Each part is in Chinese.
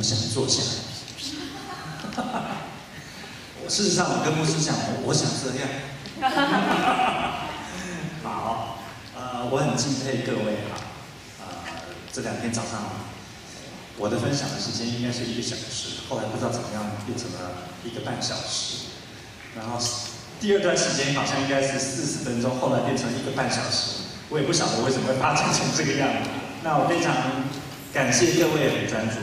我想坐下。事实上，我跟牧师讲，我想这样。好，呃，我很敬佩各位哈。呃，这两天早上，我的分享的时间应该是一个小时，后来不知道怎么样变成了一个半小时。然后第二段时间好像应该是四十分钟，后来变成一个半小时。我也不晓得为什么会发展成这个样子。那我非常感谢各位很专注。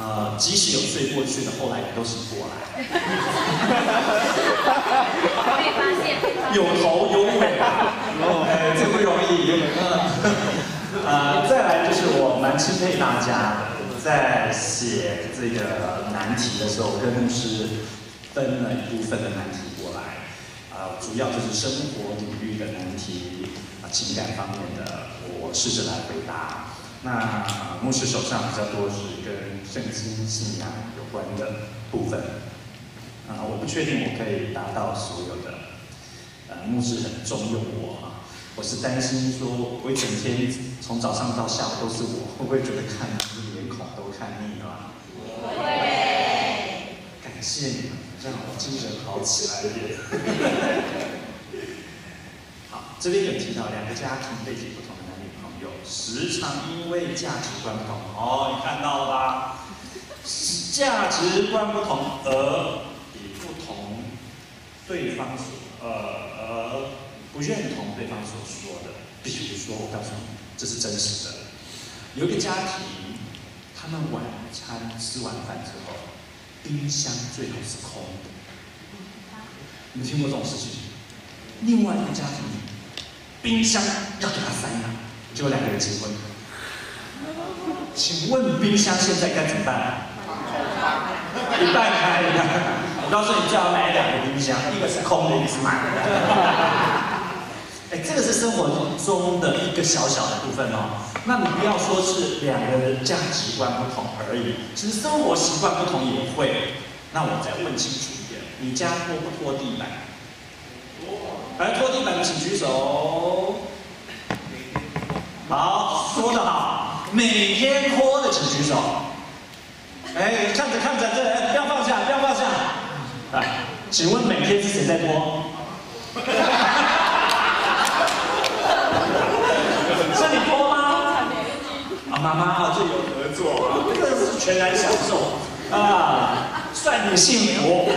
呃，即使有睡过去的，后来也都醒过来。被发现。有头有尾啊，哎，这不容易。呃，再来就是我蛮钦佩大家，在写这个难题的时候，跟牧师分了一部分的难题过来。啊，主要就是生活领域的难题，啊，情感方面的，我试着来回答。那牧师手上比较多是跟圣经信仰有关的部分，啊，我不确定我可以达到所有的。呃，牧师很重用我啊，我是担心说，我一整天从早上到下午都是我，会不会觉得看你脸孔都看腻了？不会。感谢你们，让我精神好起来一点。好，这边有提到两个家庭背景不同。时常因为价值观不同，哦，你看到了吧？价值观不同而以不同对方所呃而不认同对方所说的。比如说，我告诉你，这是真实的。有一个家庭，他们晚餐吃完饭之后，冰箱最好是空的。你听过这种事情？另外一个家庭，冰箱要给他塞满。就两个人结婚，请问冰箱现在该怎么办？一半开，一半我告诉你，最好买两个冰箱，一个是空的，一个是满的。哎，这个是生活中的一个小小的部分哦。那你不要说是两个人价值观不同而已，其实生活习惯不同也会。那我再问清楚一点，你家拖不拖地板？来拖地板的请举手。好，说得好，每天拖的请举手。哎，看着看着，这不要放下，不要放下。来，请问每天是谁在拖？是你拖吗？啊，妈妈啊，这有合作，这个是全然享受啊，算你幸福。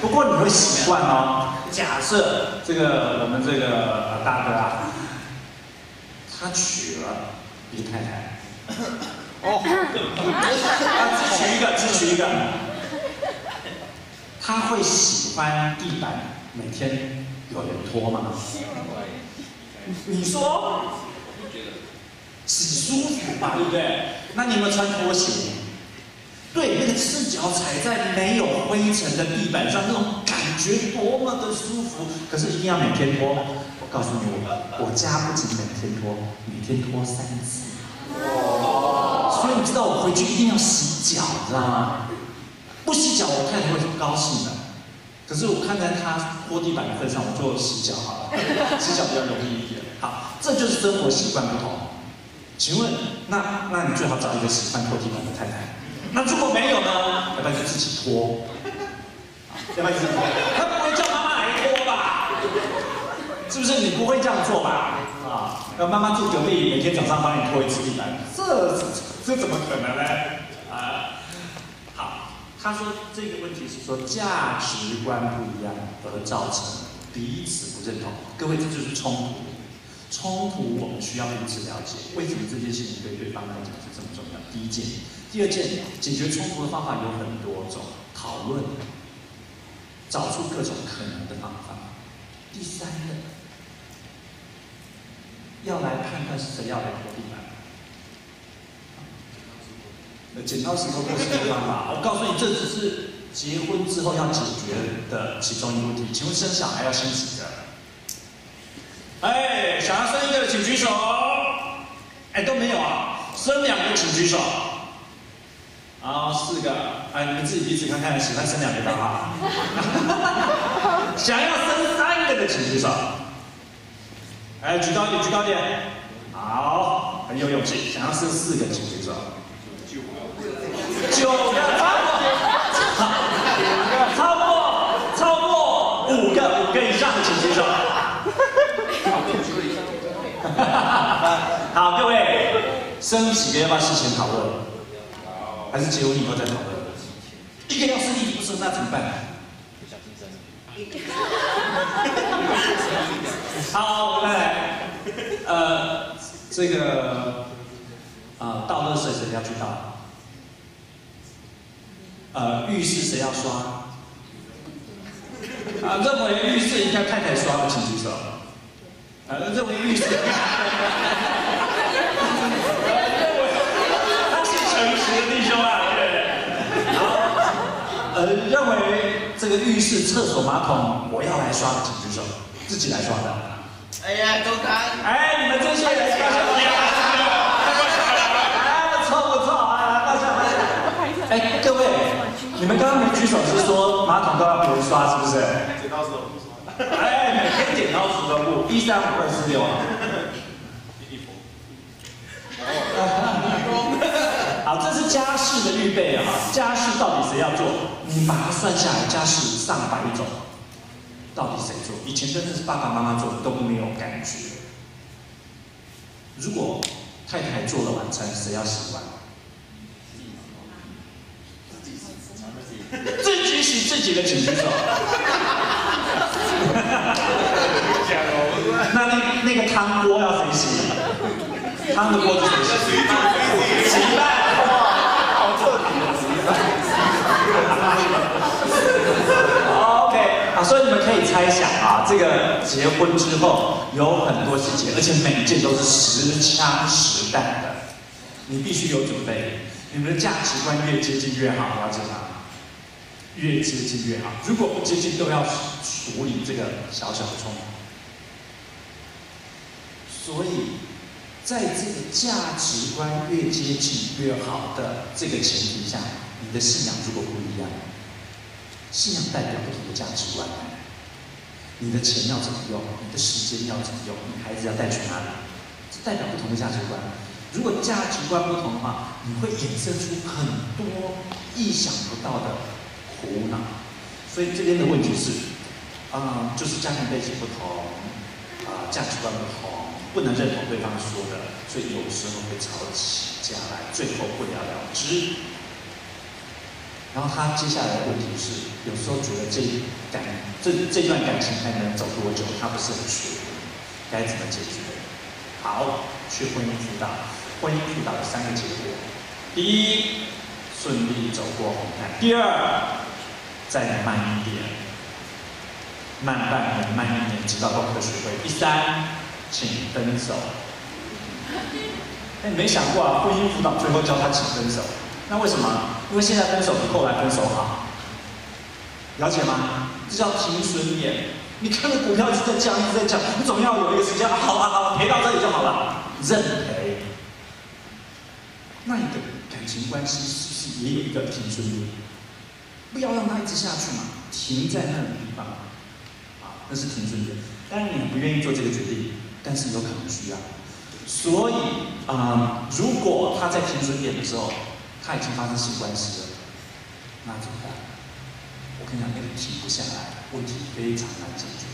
不过你会习惯哦。假设这个我们这个大哥啊。他娶了一个太太，哦，他只娶一个，只娶一个。他会喜欢地板每天有人拖吗？你说，洗舒服吧，对不对？那你有没有穿拖鞋？对，那个赤脚踩在没有灰尘的地板上，那种感觉多么的舒服。可是一定要每天拖。告诉你，我我家不仅每天拖，每天拖三次。所以你知道我回去一定要洗脚，知道吗？不洗脚我太太会不高兴的。可是我看在他拖地板的份上，我就洗脚好了，洗脚比较容易一点。好，这就是生活习惯不同。请问，那那你最好找一个喜欢拖地板的太太。那如果没有呢？要不然就自己拖。要不然自己拖。他不会叫妈妈来拖吧？是不是你不会这样做吧？啊，让妈妈住隔壁，每天早上帮你拖一次地板，这这怎么可能呢？啊，好，他说这个问题是说价值观不一样而造成彼此不认同。各位，这就是冲突。冲突我们需要彼此了解，为什么这件事情对对方来讲是这么重要？第一件，第二件，解决冲突的方法有很多种，讨论，找出各种可能的方法。第三个。要来判断是谁要来拖地板。剪刀石头布是一个方法。我告诉你，这只是结婚之后要解决的其中一个问题。请问生小孩要生几个？哎，想要生一个请举手。哎，都没有啊。生两个请举手。好，四个。哎，你们自己彼此看看，喜欢生两个的哈。想要生三个的请举手。哎，举高点，举高点，好，很有勇气。想要生四个，请举手。九个，超过，超过，超过五个，五个以上的请举手。好，各位，升喜要不要事先讨论？还是结婚以后再讨论？一个要是一不生，那怎么办？小心升好，来，呃，这个，呃，倒垃圾谁要去倒？呃，浴室谁要刷？啊，认为浴室应该太太刷的，请举手。呃，认为浴室。他是诚实的弟兄啊，对。好，呃，认为这个浴室厕所马桶我要来刷的，请举手。自己来刷的。哎呀，都看。哎，你们这些人，大家哎，不错不错啊，大家哎，各位，你们刚刚没举手是说马桶都要别人刷，是不是？剪刀石头布刷。哎，每天剪刀石头布，一三五二四六。一一好，这是家事的预备啊！家事到底谁要做？你把它算下来，家事上百种。到底谁做？以前真的是爸爸妈妈做的都没有感觉。如果太太做了晚餐，谁要洗碗？自己洗自己的，请举手。那那那个汤锅要谁洗？汤的锅子谁洗？洗饭。好特别。所以你们可以猜想啊，这个结婚之后有很多细节，而且每一件都是实枪实弹的，你必须有准备。你们的价值观越接近越好，了解吗？越接近越好。如果不接近，都要处理这个小小的冲突。所以，在这个价值观越接近越好的这个前提下，你的信仰如果不一样。信仰代表不同的价值观。你的钱要怎么用？你的时间要怎么用？你孩子要带去哪里？这代表不同的价值观。如果价值观不同的话，你会衍生出很多意想不到的苦恼。所以这边的问题是，啊，就是家庭背景不同，啊，价值观不同，不能认同对方说的，所以有时候会吵起架来，最后不了了之。然后他接下来的问题是，有时候觉得这感这这段感情还能走多久？他不是很确定，该怎么解决？好，去婚姻辅导。婚姻辅导有三个结果：第一，顺利走过红毯；第二，再慢一点，慢半年、慢一年，直到功课学会；第三，请分手。哎，没想过啊，婚姻辅导最后教他请分手。那为什么？因为现在分手比后来分手好，了解吗？这叫停损点。你看着股票一直在降，一直在降，你总要有一个时间，好了好了，赔到这里就好了，认赔。那你的感情关系是不是也有一个停损点？不要让它一直下去嘛，停在那个地方，啊，那是停损点。当然你不愿意做这个决定，但是有可能需要。所以啊，如果他在停损点的时候，他已经发生性关系了，那怎么办？我跟你讲，那个停不下来，问题非常难解决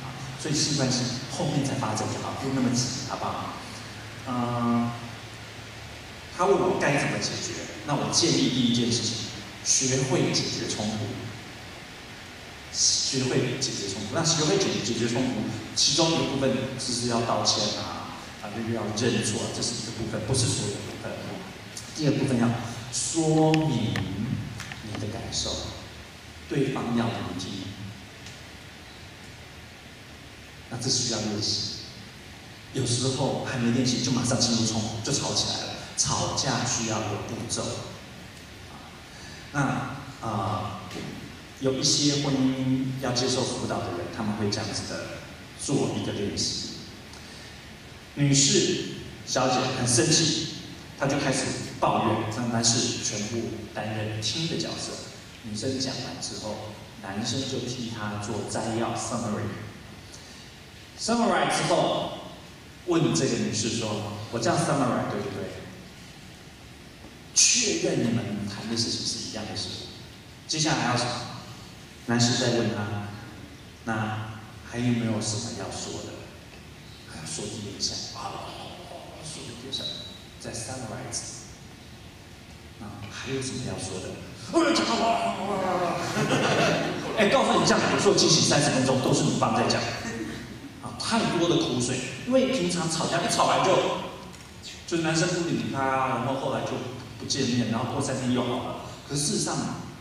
啊！所以性关系后面再发展就好，不用那么急，好不好？嗯，他问我该怎么解决，那我建议第一件事情，学会解决冲突，学会解决冲突。那学会解解决冲突，其中一个部分就是要道歉啊，啊，就是要认错，这是一个部分，不是所有部分。第二部分要说明你的感受，对方要聆听。那这需要练习，有时候还没练习就马上进入冲突，就吵起来了。吵架需要有步骤。那啊，有一些婚姻要接受辅导的人，他们会这样子的做一个练习。女士、小姐很生气。他就开始抱怨，让男士全部担任听的角色。女生讲完之后，男生就替他做摘要 （summary）。summary 之后，问这个女士说：“我这样 summary 对不对？”确认你们谈的事情是一样的事。接下来要什么？男士在问他，那还有没有什么要说的？还要说一下啊，说一下，在 summarize。啊，还有什么要说的？哎，告诉你，这样有时候进行三十分钟都是女方在讲。啊，太多的口水，因为平常吵架一吵完就，就是男生不理他，然后后来就不见面，然后过三天又好了。可是事实上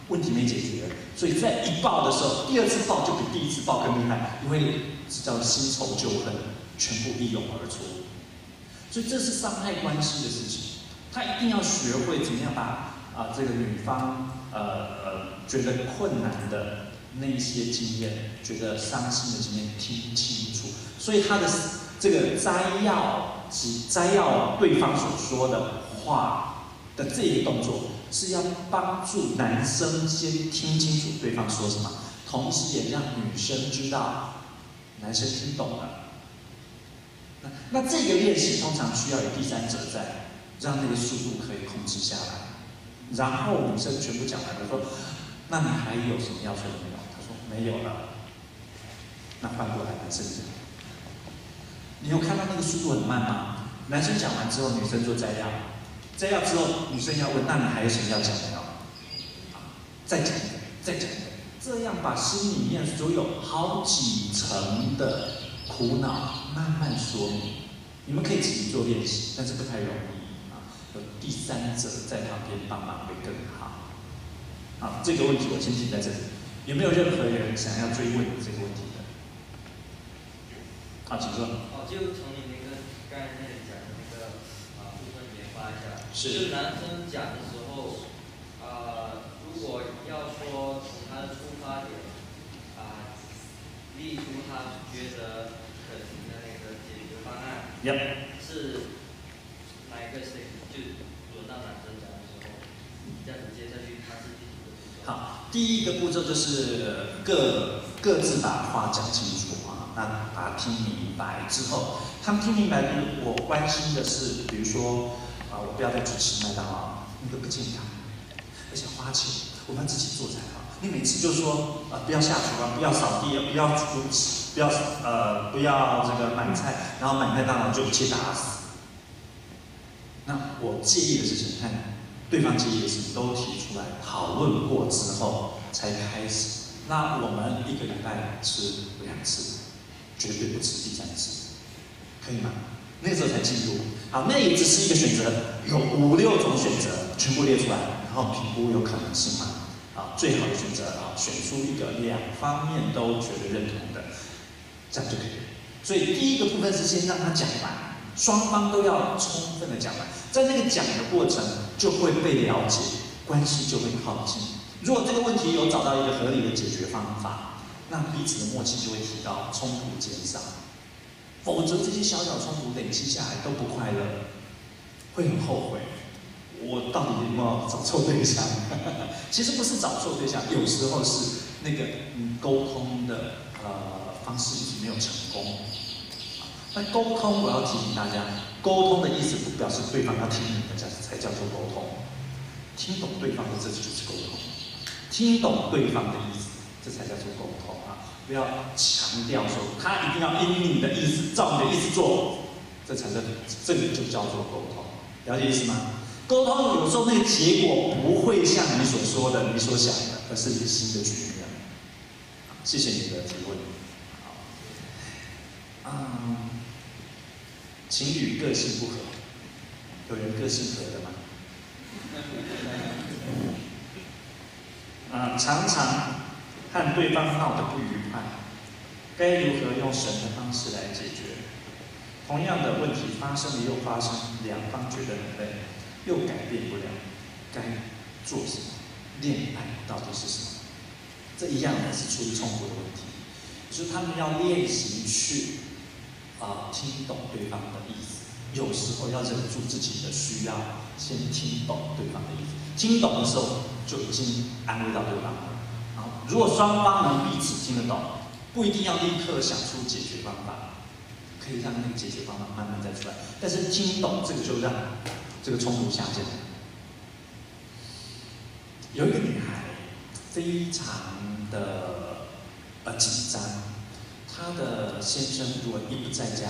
问题没解决，所以在一爆的时候，第二次爆就比第一次爆更厉害，因为这叫新仇旧恨全部一涌而出。所以这是伤害关系的事情，他一定要学会怎么样把啊这个女方呃呃觉得困难的。那些经验，觉得伤心的经验听清楚，所以他的这个摘要及摘要对方所说的话的这一个动作，是要帮助男生先听清楚对方说什么，同时也让女生知道男生听懂了。那那这个练习通常需要有第三者在，让那个速度可以控制下来，然后女生全部讲完了说，那你还有什么要求没有？他说没有了，那换过来男生讲，你有看到那个速度很慢吗？男生讲完之后，女生做摘要，摘要之后，女生要问，那你还有什么要讲的？再讲一个，再讲一个，这样把心里面所有好几层的苦恼慢慢说明。你们可以自己做练习，但是不太容易啊，有第三者在旁边帮忙会更好。好，这个问题我先停在这里。有没有任何人想要追问这个问题的？好，请说。哦，就从你那个刚才讲的那个啊部分研发一下。是。就男生讲的时候，啊，如果要说从他的出发点，啊，例出他觉得可行的那个解决方案。Yep。是哪一个是就轮到男生讲的时候，这样子接下去他是。好，第一个步骤就是各各自把话讲清楚啊，那把它听明白之后，他们听明白，我关心的是，比如说啊，我不要再去吃麦当劳，那个不健康，而且花钱，我们自己做才好。你每次就说啊，不要下厨房，不要扫地，不要煮，不要呃，不要这个买菜，然后买菜当然就一切打死。那我介意的事情，看。对方介意的事情都提出来，讨论过之后才开始。那我们一个礼拜吃两次，绝对不吃第三次，可以吗？那时候才进入。好，那也只是一个选择，有五六种选择，全部列出来，然后评估有可能性吗？啊，最好的选择啊，选出一个两方面都觉得认同的，这样就可以。所以第一个部分是先让他讲完，双方都要充分的讲完。在那个讲的过程，就会被了解，关系就会靠近。如果这个问题有找到一个合理的解决方法，那彼此的默契就会提高，冲突减少。否则这些小小冲突累积下来都不快乐，会很后悔。我到底有没有找错对象？其实不是找错对象，有时候是那个嗯沟通的呃方式一直没有成功。那沟通，我要提醒大家，沟通的意思不表示对方要听你的，才才叫做沟通。听懂对方的这就是沟通，听懂对方的意思，这才叫做沟通啊！不要强调说他一定要因你的意思，照你的意思做，这才是这个就叫做沟通，了解意思吗？沟通有时候那个结果不会像你所说的、你所想的，而是一个新的局面。谢谢你的提问。好，嗯。情侣个性不合，有人个性合的吗？啊，常常和对方闹得不愉快，该如何用神的方式来解决？同样的问题发生了又发生，两方觉得很累，又改变不了，该做什么？恋爱到底是什么？这一样也是出于冲突的问题，所以他们要练习去。啊，听懂对方的意思，有时候要忍住自己的需要，先听懂对方的意思。听懂的时候，就已经安慰到对方了。啊，如果双方能彼此听得懂，不一定要立刻想出解决方法，可以让那个解决方法慢慢再出来。但是听懂这个就让这个冲突下就有一个女孩非常的呃紧张她的先生如果一不在家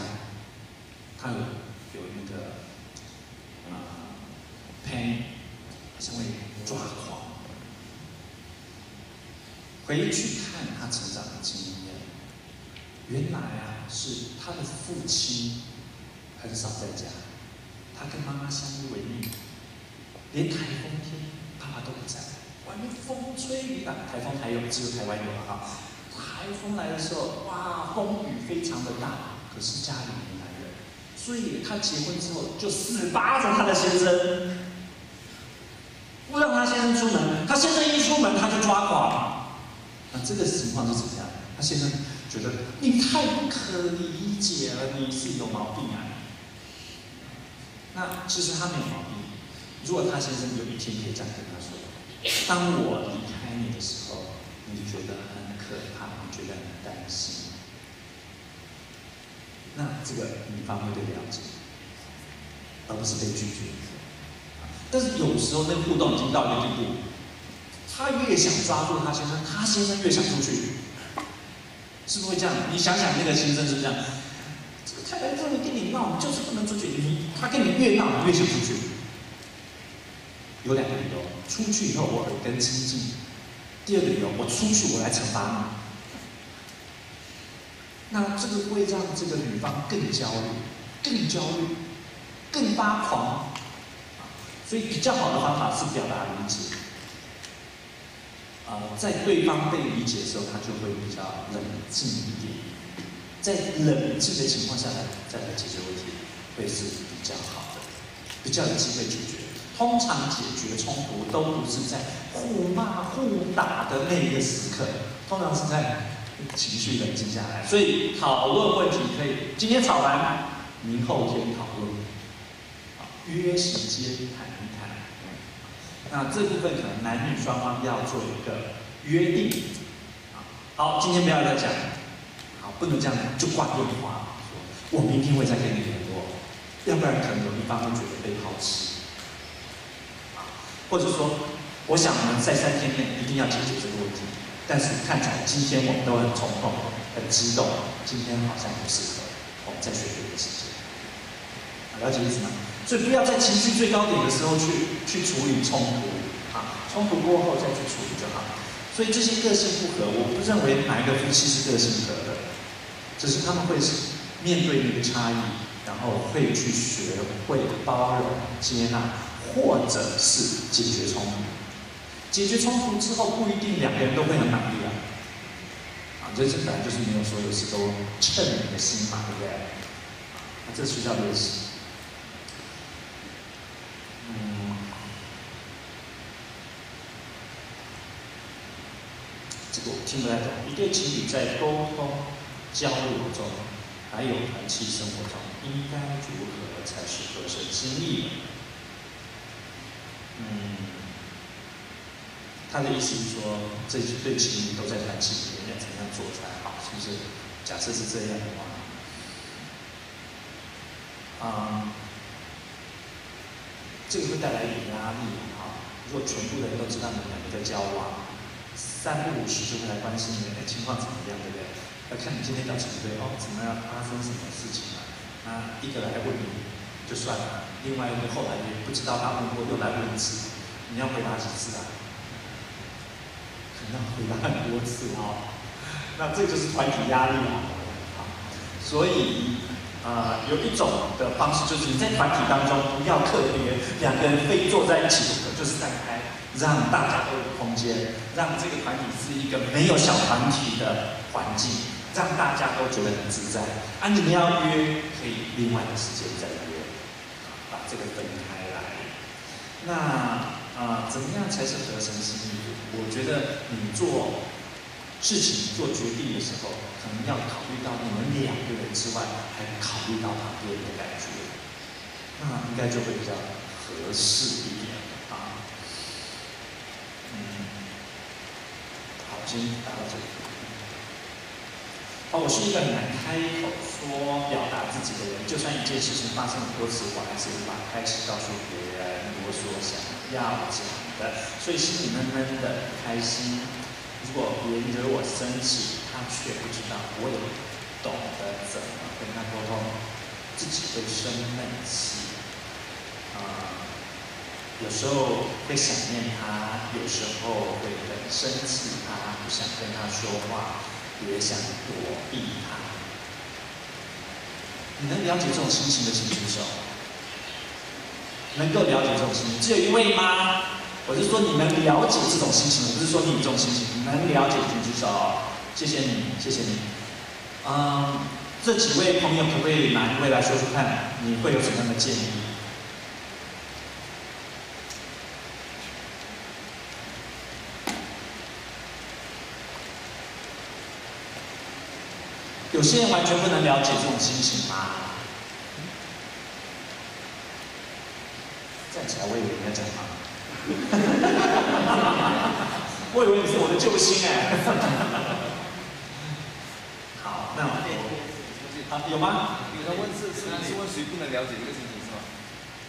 她有有那个啊 pain 她是会抓狂。回去看她成长的经验原来啊是她的父亲很少在家。他跟妈妈相依为命，连台风天爸爸都不在，外面风吹雨打，台风还有只有台湾有了哈。台风来的时候，哇，风雨非常的大，可是家里没男人，所以他结婚之后就死扒着他的先生，不让他先生出门，他先生一出门他就抓狂。那这个情况是怎么样？他先生觉得你太不可理解了，你是有毛病啊。那其实他没有毛病。如果他先生有一天可以这样跟他说：“当我离开你的时候，你就觉得很可怕，你觉得很担心。”那这个女方会被了解，而不是被拒绝。但是有时候那个互动已经到一个地步。他越想抓住他先生，他先生越想出去，是不是会这样？你想想那个先生是不是这样？这个太太这么跟你闹，你就是不能出去。他跟你越闹，你越想出去。有两个理由：出去以后我耳根清净；第二个理由，我出去我来惩罚你。那这个会让这个女方更焦虑、更焦虑、更发狂。所以比较好的方法是表达理解。呃，在对方被理解的时候，他就会比较冷静一点，在冷静的情况下来再来解决问题，会是比较好的，比较有机会解决。通常解决冲突都不是在互骂互打的那一个时刻，通常是在情绪冷静下来。所以讨论问题可以今天吵完，明后天讨论，约时间谈一谈。那这部分可能男女双方要做一个约定，好，今天不要再讲，好，不能这样就挂电话，我明天会再跟你联络，要不然可能有一方会觉得被抛弃，或者说，我想我们在三天内一定要解决这个问题，但是看起来今天我们都很冲动、很激动，今天好像不适合，我们再选别的时间，了解意思吗？所以不要在情绪最高点的时候去去处理冲突，啊，冲突过后再去处理就好。所以这些个性不合，我不认为哪一个夫妻是个性合的，只是他们会是面对那个差异，然后会去学会包容、接纳，或者是解决冲突。解决冲突之后，不一定两个人都会很满意啊。啊，这本来就是没有所有事都称你的心嘛，对不对？啊，这需要练习。嗯，这个我听不太懂。一对情侣在沟通交流中，还有团契生活中，应该如何才是合成心意？嗯，他的意思是说，这对情侣都在团契里面，要怎样做才好？是不是？假设是这样的话，啊。这个会带来一点压力啊！如果全部人都知道你们两个在交往，三不五时就会来关心你们的情况怎么样，对不对？要看你今天表情对哦，怎么样发生什么事情了？那一个来问你就算了，另外一个后来也不知道他问过又来问一次，你要回答几次啊？可能要回答很多次哦。那这就是团体压力啊！所以。啊，有一种的方式就是你在团体当中不要特别两个人非坐在一起，就是散开，让大家都有空间，让这个团体是一个没有小团体的环境，让大家都觉得很自在。啊，你们要约可以另外的时间再约，把这个分开来。那啊，怎么样才是合成心意？我觉得你做。事情做决定的时候，可能要考虑到你们两个人之外，还考虑到旁边的感觉，那应该就会比较合适一点啊。嗯，好，先打到这里。哦，我是一个很难开口说表达自己的人，就算一件事情发生很多次，我还是无法开始告诉别人我所想要讲。的，所以心里闷闷的，不开心。如果别人惹我生气，他却不知道，我也懂得怎么跟他沟通，自己会生闷气。啊，有时候会想念他，有时候会很生气他，不想跟他说话，也想躲避他。你能了解这种心情的，请举手。能够了解这种心情，只有一位吗？我是说你能了解这种心情，我不是说你有这种心情，你能了解请举手。谢谢你，谢谢你。嗯，这几位朋友可不可以拿一位来说说看，你会有什么样的建议？有些人完全不能了解这种心情吗？站起来，我以为你要讲话。我以为你是我的救星哎。好，那我啊有吗？有人问是是是问谁不能了解这个心情是吗？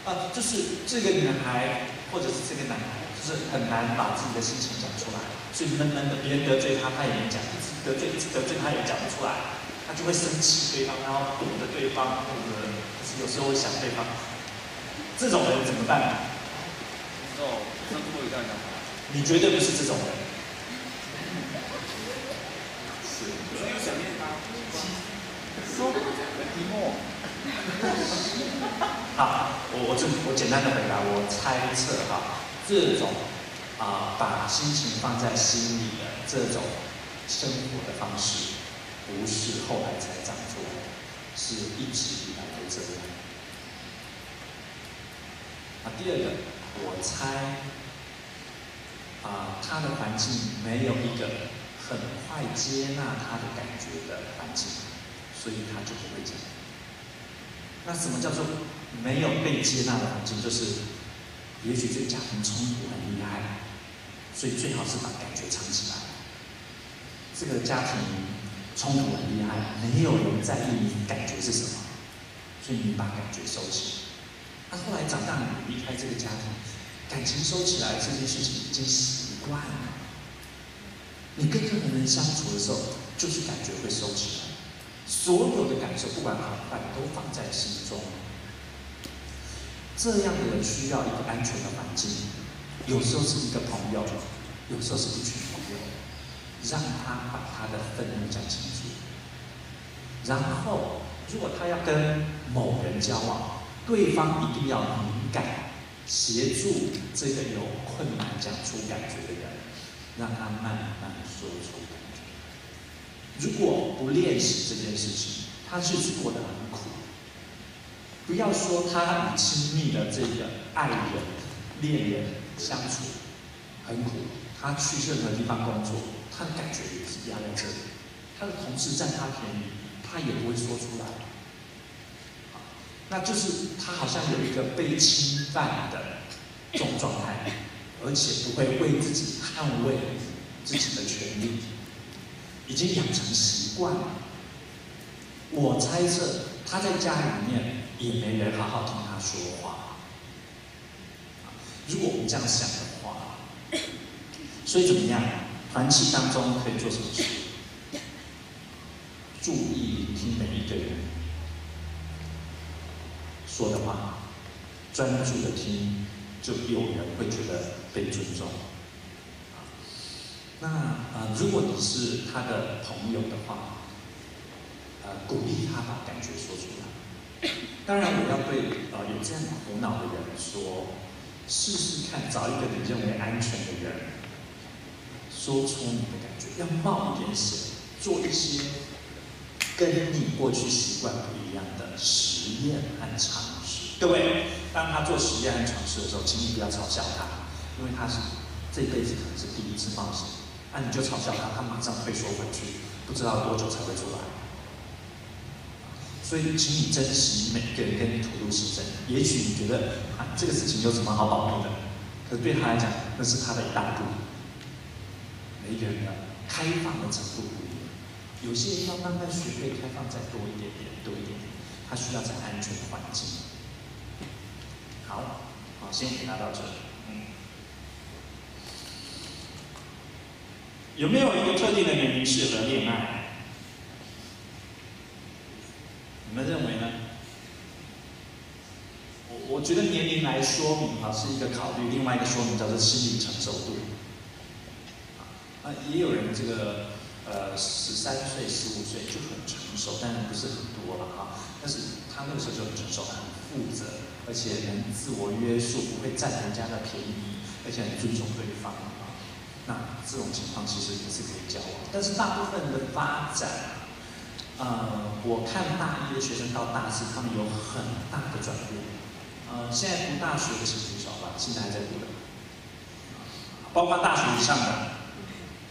啊，就是这个女孩或者是这个男孩，就是很难把自己的心情讲出来，所以闷闷的，别人得罪他，他也没讲；一直得罪，一直得罪，他也讲不出来，他就会生气对方，然后躲着对方，或者是有时候会想对方。这种人怎么办？不知道，上次我有这样。你绝对不是这种人。是。没有想念他。说题目。好，我我就我简单的回答，我猜测哈，这种啊把心情放在心里的这种生活的方式，不是后来才长出来的，是一直以来都这样。啊，第二个，我猜，啊，他的环境没有一个很快接纳他的感觉的环境，所以他就不会讲。那什么叫做没有被接纳的环境？就是，也许这个家庭冲突很厉害，所以最好是把感觉藏起来。这个家庭冲突很厉害，没有人在意你感觉是什么，所以你把感觉收起。他后来长大了，离开这个家庭，感情收起来这件事情已经习惯了。你跟任何人相处的时候，就是感觉会收起来，所有的感受不管好坏都放在心中。这样的人需要一个安全的环境，有时候是一个朋友，有时候是一群朋友，让他把他的愤怒讲清楚。然后，如果他要跟某人交往，对方一定要敏感，协助这个有困难讲出感觉的人，让他慢慢说出感觉。如果不练习这件事情，他日子过得很苦。不要说他与亲密的这个爱人、恋人相处很苦，他去任何地方工作，他的感觉也是压在这里。他的同事占他便宜，他也不会说出来。那就是他好像有一个被侵犯的这种状态，而且不会为自己捍卫自己的权利，已经养成习惯了。我猜测他在家里面也没人好好听他说话。如果我们这样想的话，所以怎么样？团契当中可以做什么事？注意听每一个人。说的话，专注的听，就有人会觉得被尊重。那呃，如果你是他的朋友的话，呃，鼓励他把感觉说出来。当然，我要对呃有这样苦恼的人说，试试看，找一个你认为安全的人，说出你的感觉，要冒一点险，做一些跟你过去习惯不一样的实验和尝试。各位，当他做实验和尝试的时候，请你不要嘲笑他，因为他是这辈子可能是第一次冒险。那你就嘲笑他，他马上退缩回去，不知道多久才会出来。所以，请你珍惜每个人跟你吐露心声。也许你觉得啊，这个事情有什么好保密的？可是对他来讲，那是他的一大步。每个人的开放的程度不一样，有些人要慢慢学会开放，再多一点点，多一点点。他需要在安全的环境。好，好，先回答到这。嗯，有没有一个特定的年龄适合恋爱？你们认为呢？我我觉得年龄来说明啊是一个考虑，另外一个说明叫做心理承受度。啊，也有人这个呃十三岁、十五岁就很成熟，但是不是很多了哈。但是他那个时候就很成熟，很负责，而且能自我约束，不会占人家的便宜，而且很尊重对方啊。那这种情况其实也是可以交往，但是大部分的发展。呃，我看大一的学生到大四，他们有很大的转变。呃，现在读大学的请举手吧，现在还在读的，包括大学以上的，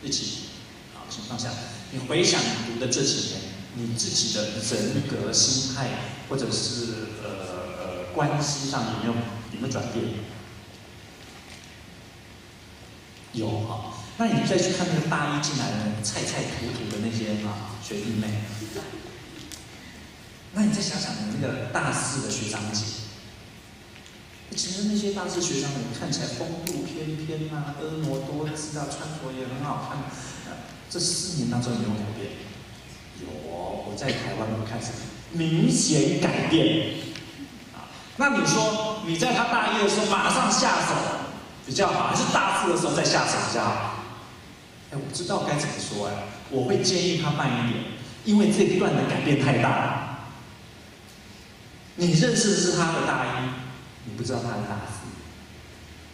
一起。好情况下，你回想你读的这几年，你自己的人格、心态，或者是呃呃关系上有没有有没有转变？有哈。那你再去看那个大一进来的菜菜土土的那些啊学弟妹，那你再想想你那个大四的学长姐，其实那些大四学长们看起来风度翩翩啊，婀娜多姿啊，穿着也很好看，这四年当中有没有改变？有，我在台湾我看是明显改变。啊，那你说你在他大一的时候马上下手比较好，还是大四的时候再下手比较好？哎，我知道该怎么说哎，我会建议他慢一点，因为这一段的改变太大了。你认识的是他的大一，你不知道他的大四，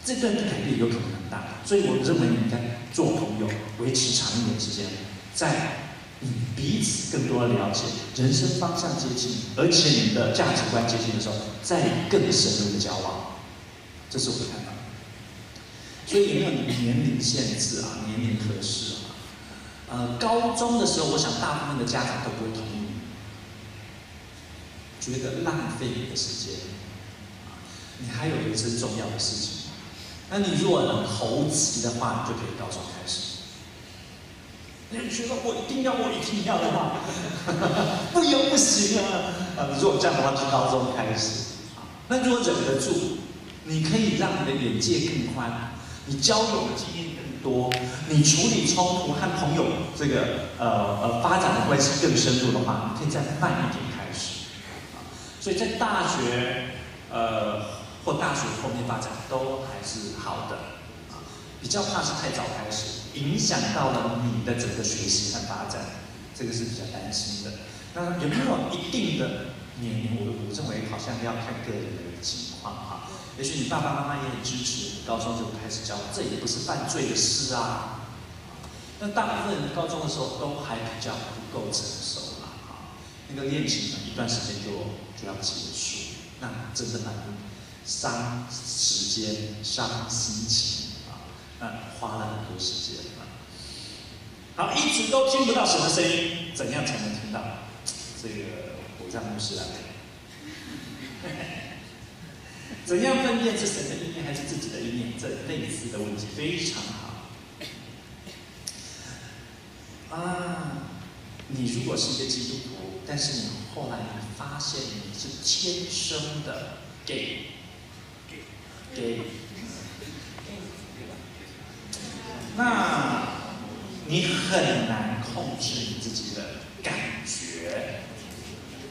这段的改变有可能很大，所以我认为你应该做朋友，维持长一点时间，在你彼此更多了解，人生方向接近，而且你的价值观接近的时候，再更深入的交往，这是我的看法。所以有没有年龄限制啊？年龄合适啊？呃，高中的时候，我想大部分的家长都不会同意，觉得浪费你的时间。你还有一件重要的事情，那你如果能猴急的话，你就可以高中开始。你觉得我一定要，我一定要的话，不要不行啊！啊，你如果这样的话，就高中开始。啊那如果忍得住，你可以让你的眼界更宽。你交友的经验更多，你处理冲突和朋友这个呃呃发展的关系更深入的话，你可以再慢一点开始。啊，所以在大学呃或大学后面发展都还是好的。啊，比较怕是太早开始，影响到了你的整个学习和发展，这个是比较担心的。那有没有一定的年龄？我我认为好像要看个人的情况哈。也许你爸爸妈妈也很支持，高中就开始教，这也不是犯罪的事啊。那大部分人高中的时候都还比较不够成熟啦，啊，那个恋情呢，一段时间就就要结束，那真的很伤时间、伤心情啊，那花了很多时间啊。好，一直都听不到神的声音，怎样才能听到？这个我让牧师来。怎样分辨是神的意念还是自己的意念？这类似的问题非常好。啊，你如果是一个基督徒，但是你后来发现你是天生的 gay 那你很难控制你自己的感觉，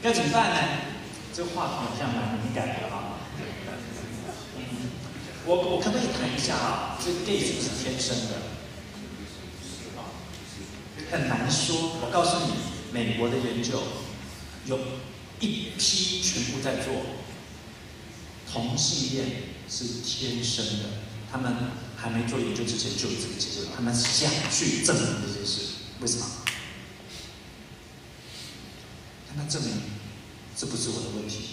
该怎么办呢？这话好像蛮敏感的哈。我我可不可以谈一下啊？这 gay 是不是天生的？很难说。我告诉你，美国的研究有一批全部在做同性恋是天生的，他们还没做研究之前就有这个结论，他们想去证明这件事，为什么？他们证明这不是我的问题。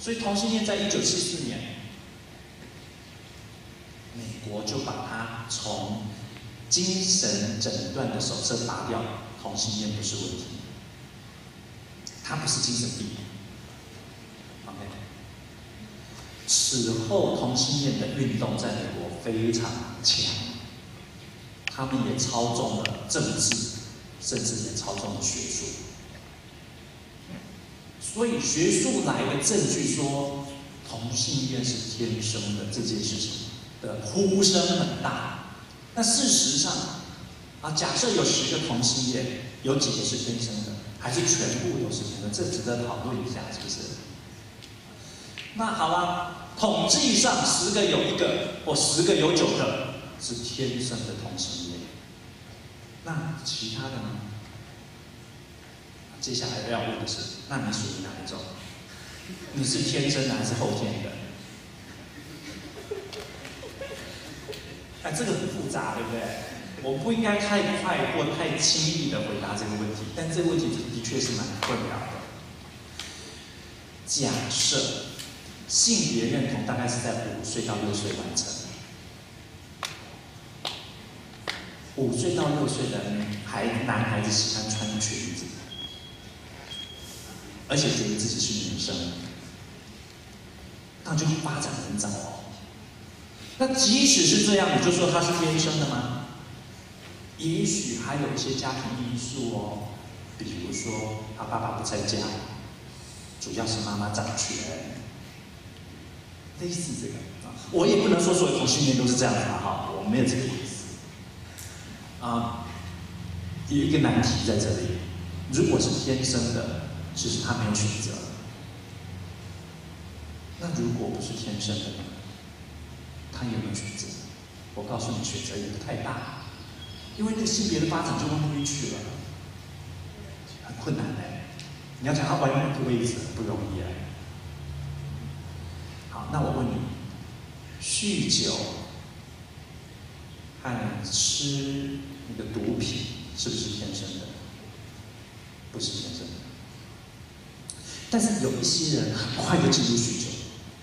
所以同性恋在一九七四年。美国就把它从精神诊断的手册拔掉，同性恋不是问题，它不是精神病。OK，此后同性恋的运动在美国非常强，他们也操纵了政治，甚至也操纵了学术。所以学术来的证据说同性恋是天生的这件事情。的呼声很大，那事实上，啊，假设有十个同性恋，有几个是天生的，还是全部都是天生？这值得讨论一下，是不是？那好了，统计上十个有一个，或十个有九个是天生的同性恋。那其他的呢？接下来要问的是，那你属于哪一种？你是天生的还是后天的？哎，这个很复杂，对不对？我不应该太快或太轻易的回答这个问题，但这个问题的确是蛮困扰的。假设性别认同大概是在五岁到六岁完成，五岁到六岁的孩男孩子喜欢穿裙子，而且觉得自己是女生，那就发展很早哦。那即使是这样，你就说他是天生的吗？也许还有一些家庭因素哦，比如说他爸爸不在家，主要是妈妈掌权，类似这个。我也不能说所有同性恋都是这样子的哈，我没有这个意思。啊，有一个难题在这里，如果是天生的，其实他没有选择。那如果不是天生的呢？他有没有选择？我告诉你，选择也不太大，因为那个性别的发展就往那边去了，很困难嘞。你要讲他完全不位置，不容易啊。那我问你，酗酒和吃那个毒品是不是天生的？不是天生的。但是有一些人很快就进入酗酒，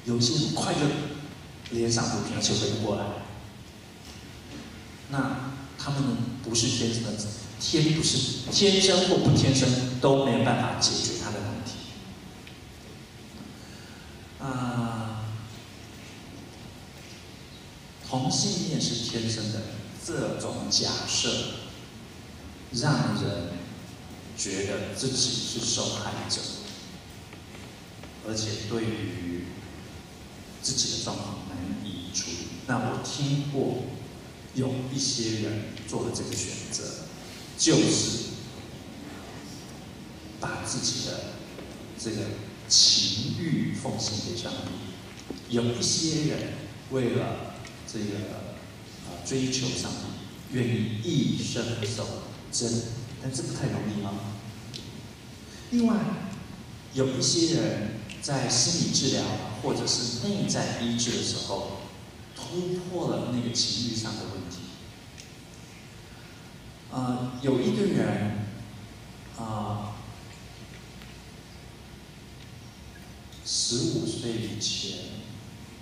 有一些人很快就。连上毒品而且回不过来，那他们不是天生的，天不是天生或不天生都没有办法解决他的问题。啊，同性恋是天生的这种假设，让人觉得自己是受害者，而且对于自己的状况难以。处理。那我听过有一些人做的这个选择，就是把自己的这个情欲奉献给上帝。有一些人为了这个啊追求上帝，愿意一生守贞，但这不太容易啊。另外，有一些人在心理治疗或者是内在医治的时候。突破了那个情欲上的问题。呃，有一个人，啊，十五岁以前，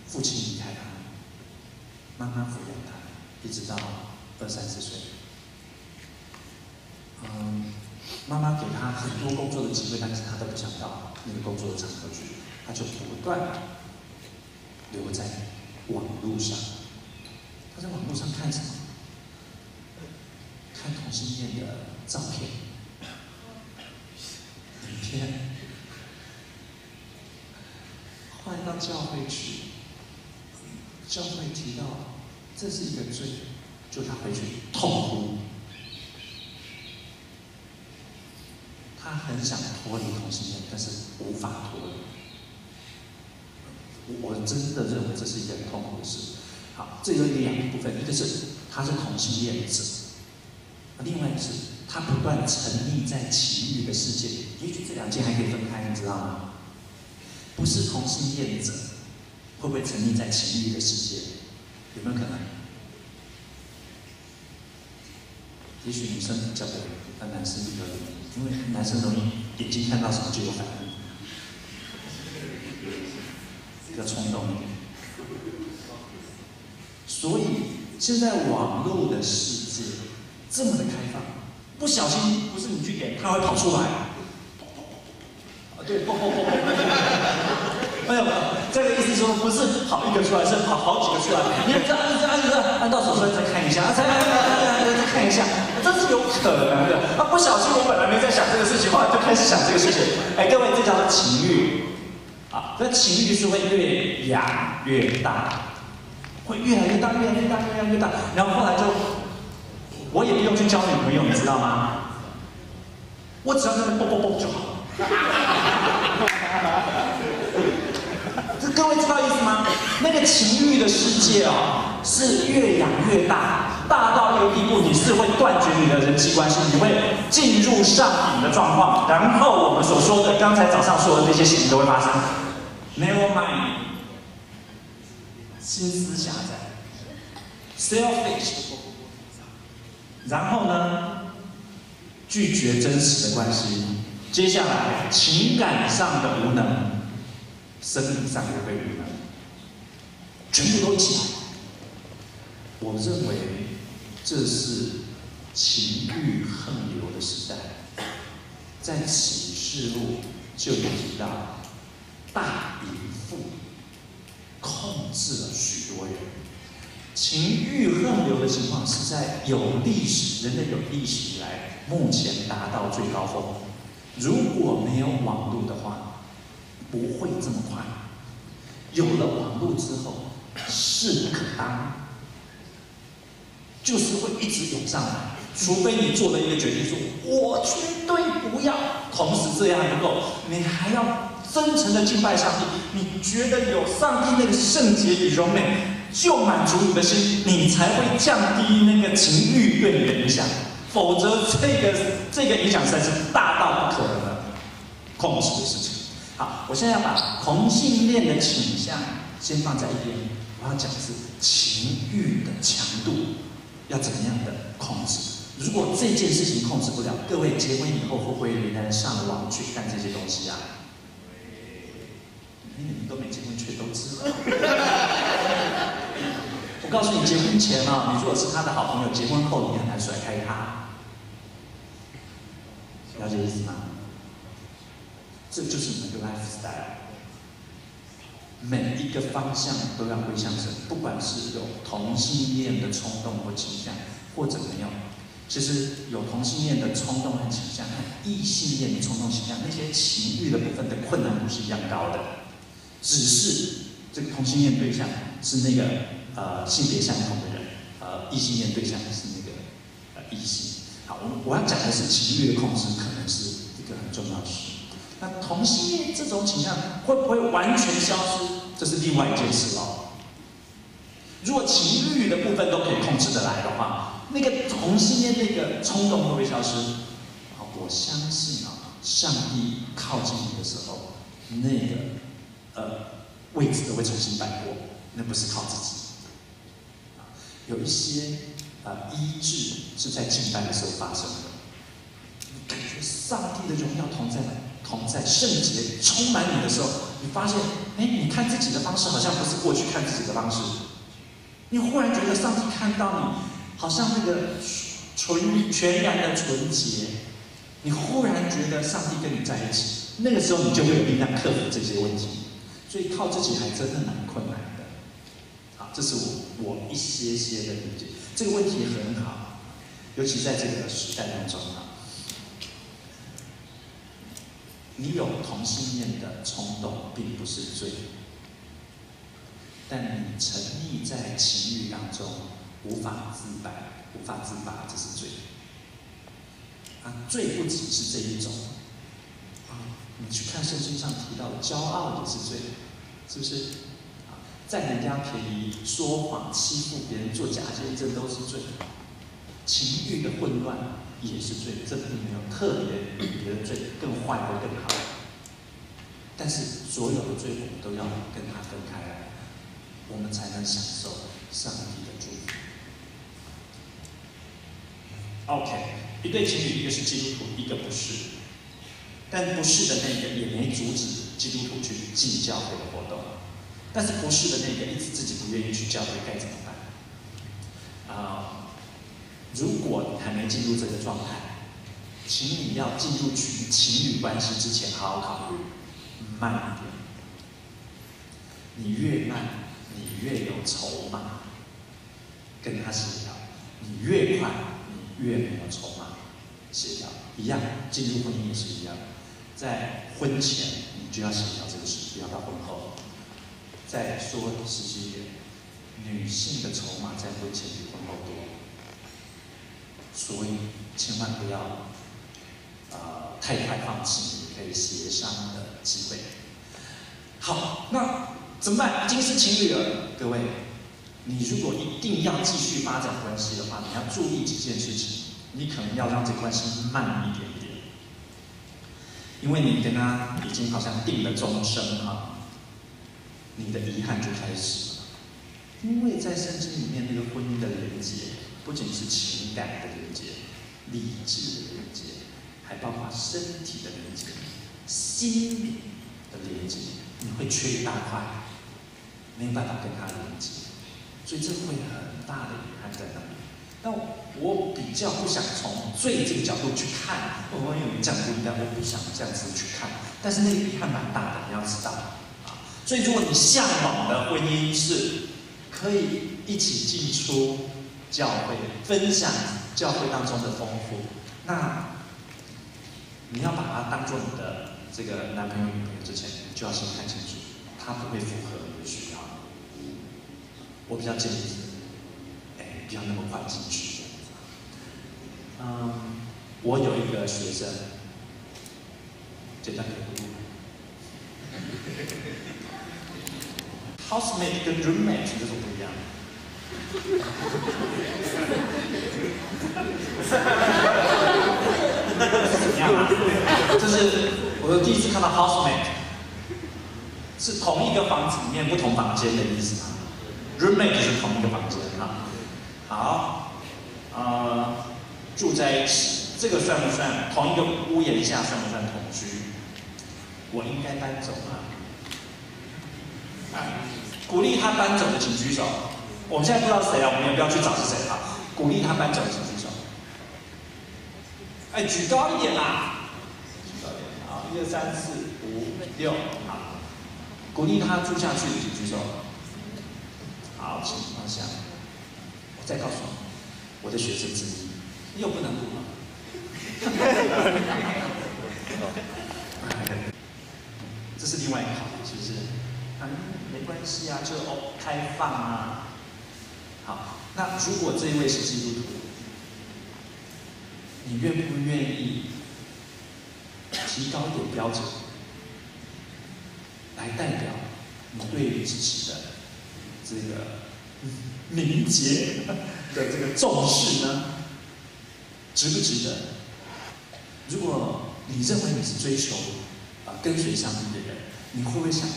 父亲离开他，慢慢抚养他，一直到二三十岁。嗯，妈妈给他很多工作的机会，但是他都不想到那个工作的场合去，他就不断留在。网络上，他在网络上看什么？看同性恋的照片、影片，换到教会去，教会提到这是一个罪，就他回去痛哭，他很想脱离同性恋，但是无法脱离。我真的认为这是一件痛苦的事。好，这有两个部分，一个是他是同性恋者，另外一个是他不断沉溺在情欲的世界。也许这两件还可以分开，你知道吗？不是同性恋者会不会沉溺在情欲的世界？有没有可能？也许女生比较多，但男生比较容易，因为男生容易眼睛看到什么就有反应。比较冲动一点，所以现在网络的世界这么的开放，不小心不是你去点，它会跑出来。啊，对，啵啵啵啵。没有没有，这个意思说不是跑一个出来，是跑好几个出来。你按按按按按到手上再看一下，再按按按再看一下，这是有可能的。啊，不小心我本来没在想这个事情，后来就开始想这个事情。哎，各位，这叫做情欲。啊，那情欲是会越养越大，会越来越大，越来越大，越来越大，然后后来就我也不用去交女朋友，你知道吗？我只要在那蹦蹦蹦就好。各位知道意思吗？那个情欲的世界哦，是越养越大，大到一个地步，你是会断绝你的人际关系，你会进入上瘾的状况，然后我们所说的刚才早上说的这些事情都会发生。Never mind，心思狭窄，selfish，然后呢，拒绝真实的关系，接下来情感上的无能，生命上也会无能，全部都起来。我认为这是情欲横流的时代，在启示录就有提到，大淫妇控制了许多人。情欲横流的情况是在有历史，人类有历史以来目前达到最高峰。如果没有网络的话，不会这么快。有了网络之后，势不可当，就是会一直涌上来。除非你做了一个决定，说我绝对不要，同时这样能够，你还要真诚的敬拜上帝。你觉得有上帝那个圣洁与荣美，就满足你的心，你才会降低那个情欲对你的影响。否则，这个这个影响实在是大到不可能的控制的事情。好，我现在要把同性恋的倾向先放在一边，我要讲的是情欲的强度要怎么样的控制。如果这件事情控制不了，各位结婚以后会不会仍然上网去看这些东西啊？因为你们都没结婚却都知道。我告诉你，结婚前啊，你如果是他的好朋友，结婚后你很难甩开他。了解意思吗？这就是你的 lifestyle。每一个方向都要归向神，不管是有同性恋的冲动或倾向，或者没有。其实有同性恋的冲动和倾向，和异性恋的冲动倾向，那些情欲的部分的困难度是一样高的。只是这个同性恋对象是那个呃性别相同的人，呃异性恋对象是那个呃异性。好，我我要讲的是情欲的控制，可能是一个很重要的事。那同性恋这种倾向会不会完全消失？这是另外一件事哦。如果情欲的部分都可以控制得来的话，那个同性恋那个冲动会不会消失？好，我相信啊，上帝靠近你的时候，那个呃位置都会重新摆过，那不是靠自己。有一些呃医治是在敬拜的时候发生的，感觉上帝的荣耀同在哪？同在圣洁充满你的时候，你发现，哎，你看自己的方式好像不是过去看自己的方式，你忽然觉得上帝看到你，好像那个纯全然的纯洁，你忽然觉得上帝跟你在一起，那个时候你就会有力量克服这些问题，所以靠自己还真的蛮困难的。好，这是我我一些些的理解，这个问题很好，尤其在这个时代当中啊。你有同性恋的冲动，并不是罪，但你沉溺在情欲当中，无法自拔，无法自拔，这是罪。啊，罪不只是这一种，啊，你去看圣经上提到的骄傲也是罪，是不是？啊，占人家便宜、说谎、欺负别人、做假见证都是罪。情欲的混乱。也是罪，这并没有特别比别的罪更坏或更好。但是所有的罪我们都要跟他分开来，我们才能享受上帝的祝福。OK，一对情侣，一个是基督徒，一个不是。但不是的那个也没阻止基督徒去进教会的活动。但是不是的那个一直自己不愿意去教会，该怎么办？啊？如果你还没进入这个状态，请你要进入情情侣关系之前，好好考虑，慢一点。你越慢，你越有筹码跟他协调；你越快，你越没有筹码协调。一样，进入婚姻也是一样，在婚前你就要协调这个事，不要到婚后。再说实际一点，女性的筹码在婚前比婚后多。所以千万不要呃太快放弃你可以协商的机会。好，那怎么办？已经是情侣了，各位，你如果一定要继续发展关系的话，你要注意几件事情。你可能要让这关系慢一点点，因为你跟他已经好像定了终生啊，你的遗憾就开始了。因为在圣经里面，那个婚姻的连接，不仅是情感的连连接、理智的连接，还包括身体的连接、心理的连接。你会缺一大块，没有办法跟他连接，所以这会很大的遗憾在那里。但我比较不想从罪这个角度去看，我们有这样不一样，我不想这样子去看。但是那个遗憾蛮大的，你要知道啊。所以如果你向往的婚姻是可以一起进出教会，分享教会当中的丰富，那你要把它当做你的这个男朋友女朋友之前，就要先看清楚，他会不会符合你的需要。我比较建议。哎不要那么快进去。嗯，我有一个学生，这段可以 Housemate 跟 roommate 这种不一样。怎么样啊？这是我第一次看到 housemate，是同一个房子里面不同房间的意思吗？roommate 是同一个房间啊。好，呃，住在一起，这个算不算同一个屋檐下？算不算同居？我应该搬走吗？啊，鼓励他搬走的请举手。我们现在不知道谁啊，我们也不要去找是谁啊。鼓励他搬走请举手。哎，举高一点啦！举高一点。好，一二三四五六，好。鼓励他住下去请举手。好，请放下。我再告诉你，我的学生之一，又不能读了。这是另外一个考虑，是不是？嗯，没关系啊，就哦，开放啊。好，那如果这一位是基督徒，你愿不愿意提高一点标准，来代表你对于自己的这个？名节的这个重视呢，值不值得？如果你认为你是追求啊跟随上帝的人，你会不会想，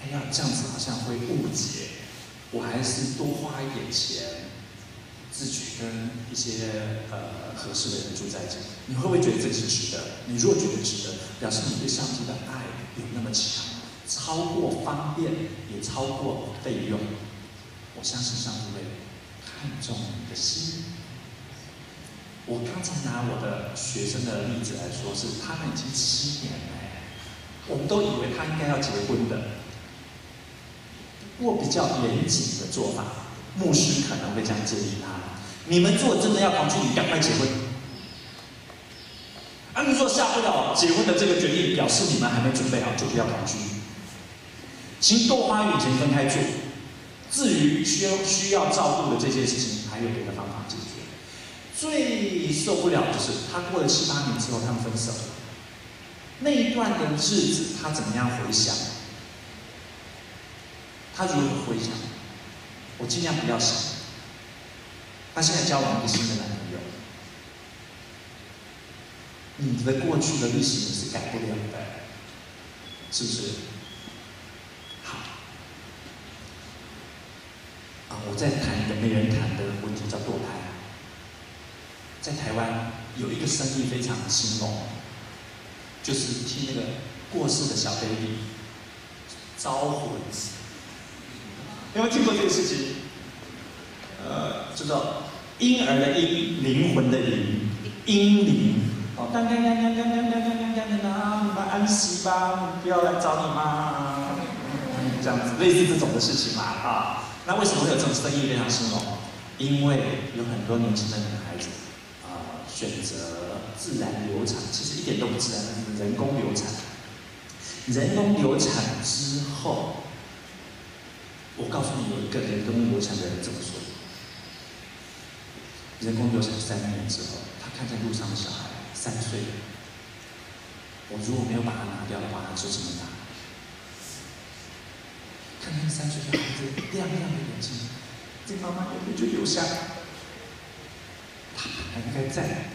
哎呀这样子好像会误解，我还是多花一点钱，自己跟一些呃合适的人住在一起，你会不会觉得这是值得？你如果觉得值得，表示你对上帝的爱有那么强，超过方便，也超过费用。我相信上帝会看重你的心。我刚才拿我的学生的例子来说，是他们已经七年了，我们都以为他应该要结婚的。过比较严谨的做法，牧师可能会这样建议他：你们做真的要同居，你赶快结婚。啊，你说下不了结婚的这个决定，表示你们还没准备好，就不要同居。请多花一点钱分开住。至于需要需要照顾的这些事情，还有别的方法解决。最受不了就是他过了七八年之后，他们分手。那一段的日子，他怎么样回想？他如何回想？我尽量不要想。他现在交往一个新的男朋友。你的过去的历史你是改不了的，是不是？好，啊我在谈一个没人谈的问题，叫堕胎。在台湾有一个生意非常兴隆，就是替那个过世的小 baby 招魂。有没有听过这个事情？呃，叫做婴儿的婴，灵魂的灵，婴灵。哦，当当当当当当当当当当，你们安息吧，不要来找你妈。这样子，类似这种的事情嘛，啊。那为什么会有这种生意非常兴隆？因为有很多年轻的女孩子啊，选择自然流产，其实一点都不自然，人工流产。人工流产之后，我告诉你，有一个人工流产的人这么说：人工流产三年之后，他看见路上的小孩三岁，我如果没有把他拿掉的话，他就这么大。看那三岁的孩子亮亮的眼睛，这妈妈眼泪就流下来。他还应该在，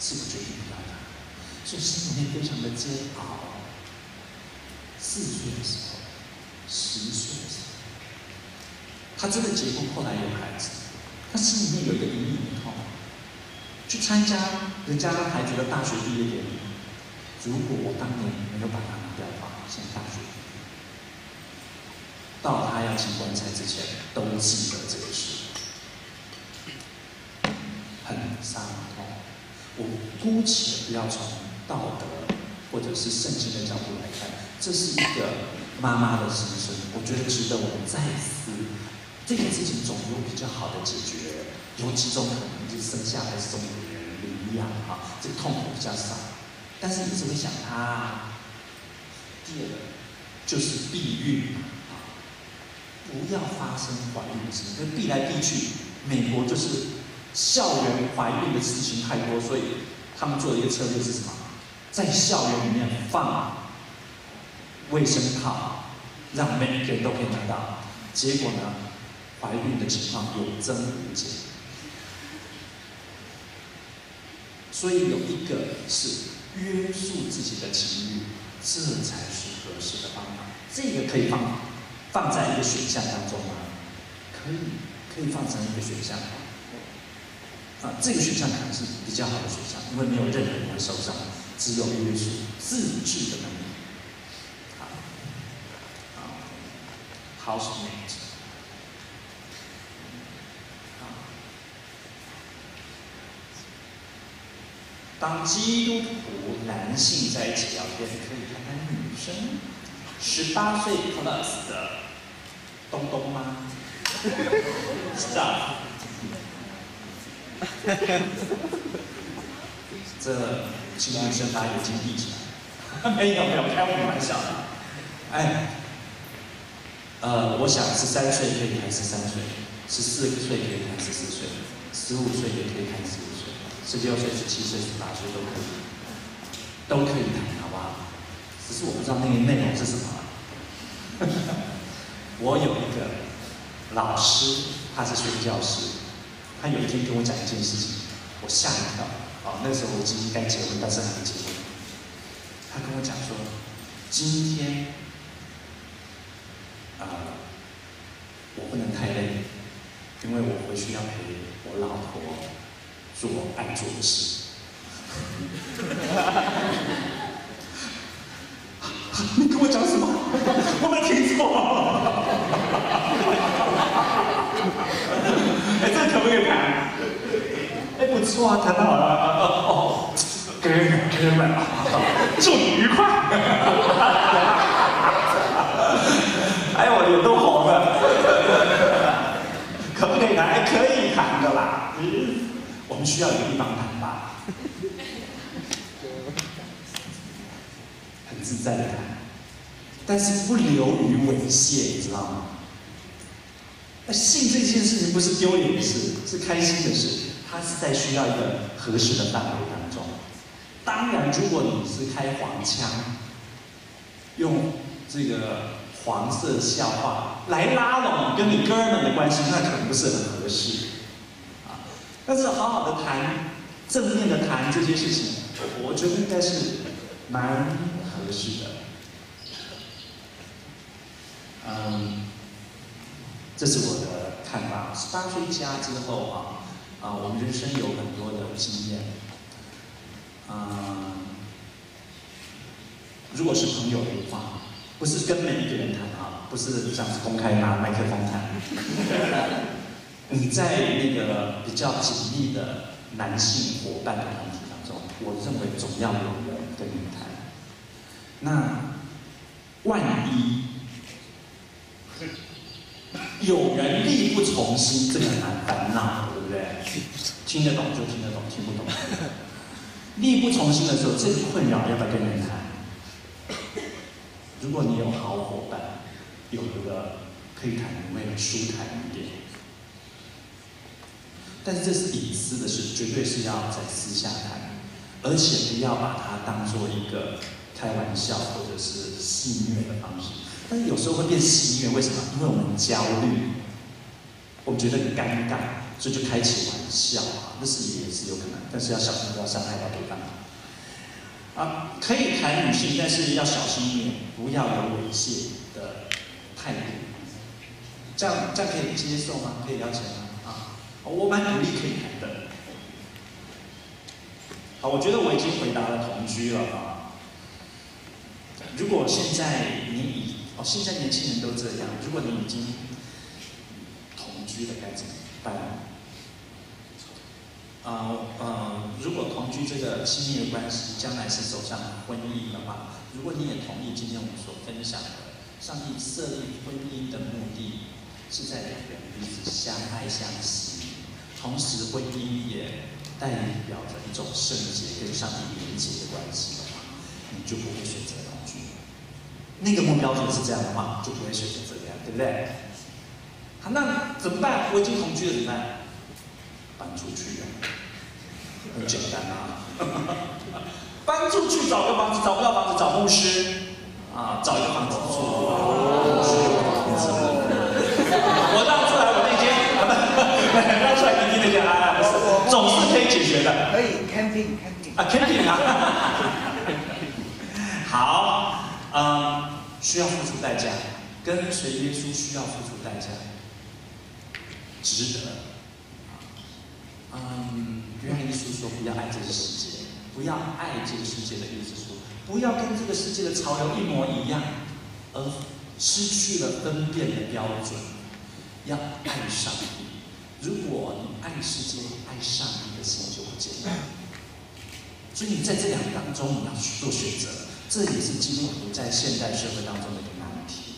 是不决定不要他，所以心里面非常的煎熬。四岁的时候，十岁的时候，他真的结婚，后来有孩子，他心里面有一个隐隐的痛。去参加人家孩子的大学毕业典礼，如果我当年没有把他拿掉的话，现在大学，到他要进棺材之前，都记得这个事，很伤痛。我姑且不要从道德或者是圣经的角度来看。这是一个妈妈的心声，我觉得值得我们再思。这件事情总有比较好的解决，有几种可能，就是生下来送给人领养哈，这个痛苦比较少。但是你只会想他。第二就是避孕啊，不要发生怀孕的事情，因为避来避去，美国就是校园怀孕的事情太多，所以他们做的一个策略是什么？在校园里面放。卫生套，让每一个人都可以拿到。结果呢，怀孕的情况有增无减。所以有一个是约束自己的情欲，这才是合适的方法。这个可以放放在一个选项当中吗？可以，可以放成一个选项。啊，这个选项可能是比较好的选项，因为没有任何人会受伤，只有约束自制的能力。housemate。当基督徒男性在一起聊天，可以看看女生，十八岁 plus 的东东吗？是啊。这请女生把眼睛闭起来。没有没有，开我玩笑的。哎。呃，我想十三岁可以谈十三岁，十四岁可以谈十四岁，十五岁也可以谈十五岁，十六岁、十七岁、十八岁都可以，都可以谈，好不好？只是我不知道那个内容是什么。我有一个老师，他是宣教师，他有一天跟我讲一件事情，我吓一跳。哦，那时候我已经该结婚，但是还没结婚。他跟我讲说，今天。啊，我不能太累，因为我回去要陪我老婆做爱做的事。你跟我讲什么？我没听错。哎，这可不可以谈？哎，不错啊，谈好了。哦，哥们，哥们，祝你愉快。哎，我脸都红了，可不可以谈？哎，可以谈的啦。我们需要一个地方谈吧，很自在的谈，但是不流于猥亵，你知道吗？那性这件事情不是丢脸的事，是开心的事。它是在需要一个合适的范围当中。当然，如果你是开黄腔，用这个。黄色笑话来拉拢跟你哥们的关系，那可能不是很合适啊。但是好好的谈正面的谈这些事情，我觉得应该是蛮合适的。嗯，这是我的看法。十八岁加之后啊，啊，我们人生有很多的经验。嗯，如果是朋友的话。不是跟每一个人谈啊，不是这样子公开拿麦克风谈。你在那个比较紧密的男性伙伴的团体当中，我认为总要有人跟你谈。那万一有人力不从心，这个难烦恼，对不对？听得懂就听得懂，听不懂。力不从心的时候，这个困扰要不要跟人谈？如果你有好伙伴，有一个可以谈，会舒坦一点。但是这是隐私的事，绝对是要在私下谈，而且不要把它当做一个开玩笑或者是戏谑的方式。但是有时候会变戏谑，为什么？因为我们焦虑，我们觉得很尴尬，所以就开起玩笑啊，那是也是有可能，但是要小心不要伤害到对方。啊，可以谈女性，但是要小心一点，不要有猥亵的态度。这样这样可以接受吗？可以了解吗？我蛮努力可以谈的。好，我觉得我已经回答了同居了啊。如果现在你已哦，现在年轻人都这样，如果你已经同居了，该怎么办？呃呃，如果同居这个亲密的关系将来是走向婚姻的话，如果你也同意今天我们所分享的，上帝设立婚姻的目的是在两个人彼此相爱相惜，同时婚姻也代表着一种圣洁跟上帝连接的关系的话，你就不会选择同居。那个目标就是这样的话，就不会选择这样，对不对？好，那怎么办？我已经同居了，怎么办？搬出去啊，很简单啊，搬出去找个房子，找不到房子找牧师啊，找一个房子住。我让出来我那间，让出总是可以解决的。可以 camping camping 啊，camping 啊。好，嗯，需要付出代价，跟随耶稣需要付出代价，值得。嗯，约翰一书说不要爱这个世界，不要爱这个世界的意思说，不要跟这个世界的潮流一模一样，而失去了分辨的标准，要爱上帝。如果你爱世界、爱上帝的心就不简单。所以你在这两个当中，你要去做选择，这也是基督徒在现代社会当中的一个难题。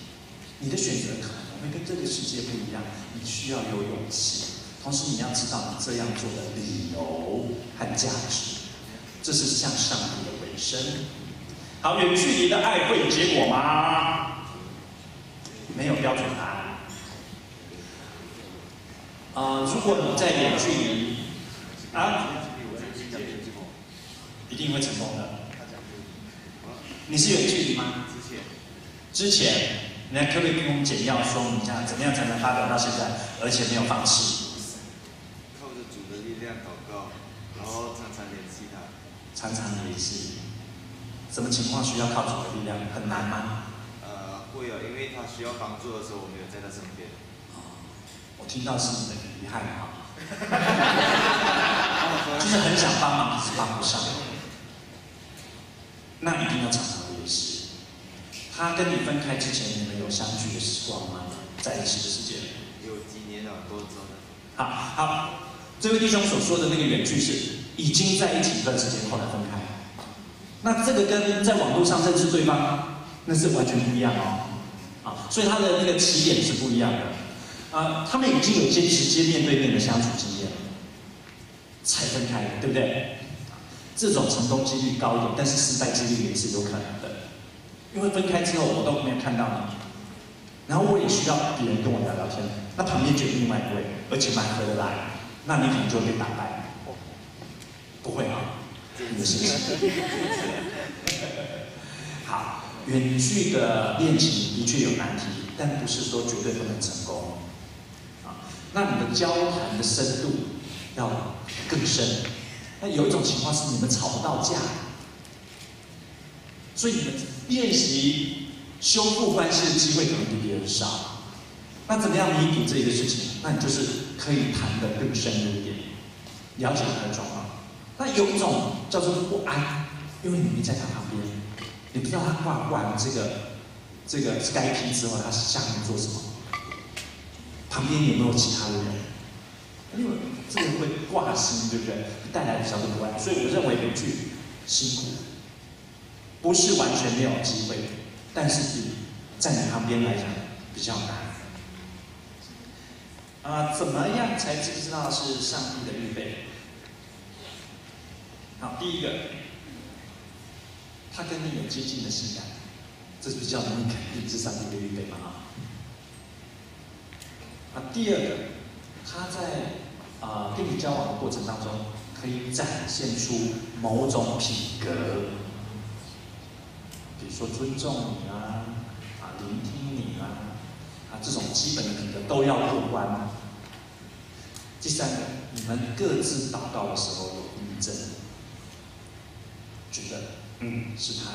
你的选择可能会跟这个世界不一样，你需要有勇气。同时，你要知道你这样做的理由和价值，这是向上帝的回声。好，远距离的爱会有结果吗？没有标准答案。啊，如果你在远距离，啊，一定会成功的。你是远距离吗？之前，之前，你可不可以跟我们简要说一下，怎么样才能发展到现在，而且没有放弃？靠着主的力量祷告，然后常常联系，什么情况需要靠主的力量？很难吗？呃，会有，因为他需要帮助的时候，我没有在他身边。哦，我听到是你的遗憾啊。就是很想帮忙，可是帮不上。那一定要常常联系。他跟你分开之前，你们有相聚的时光吗？在一起的时间？有几年了，多久了？好好，这位弟兄所说的那个远距是。已经在一起一段时间，后来分开。那这个跟在网络上认识对方，那是完全不一样哦。啊，所以他的那个起点是不一样的。啊，他们已经有一些直接面对面的相处经验，才分开的，对不对？这种成功几率高一点，但是失败几率也是有可能的。因为分开之后，我都没有看到你，然后我也需要别人跟我聊聊天，那旁边就有另外一位，而且蛮合得来，那你可能就会被打败。不会啊，你的心情。好，远距的恋情的确有难题，但不是说绝对不能成功。那你的交谈的深度要更深。那有一种情况是你们吵不到架，所以你们练习修复关系的机会可能比别人少。那怎么样弥补这个事情？那你就是可以谈得更深入一点，了解他的状况。那有一种叫做不安，因为你没在他旁边，你不知道他挂挂完这个这个 Skype 之后，他是下面做什么，旁边有没有其他的人？因为这个会挂心，对不对？带来的叫做不安。所以我认为有句辛苦，不是完全没有机会，但是比在你旁边来讲比较难。啊，怎么样才知不知道是上帝的预备？好，第一个，他跟你有接近的信仰，这是比较容易肯定是上帝的预备嘛啊。那，第二个，他在啊，跟你交往的过程当中，可以展现出某种品格，比如说尊重你啊，啊，聆听你啊，啊，这种基本的品格都要过关。第三个，你们各自祷告的时候有印证，觉得嗯是他，